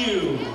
Matthew.